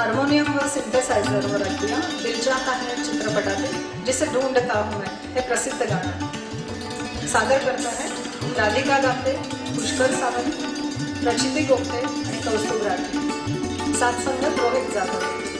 Harmonium व सिंथेसायझरवर ऐकूया दिल चाहता है चित्रपटातील जिसे ढूंढता हूं मैं हे प्रसिद्ध गाणं. सादर करत आहे राधिका दामले पुष्कर सावंत प्रचिती गोपते आणि कौस्तुभ राठी. सात संगत रोहित जाधव.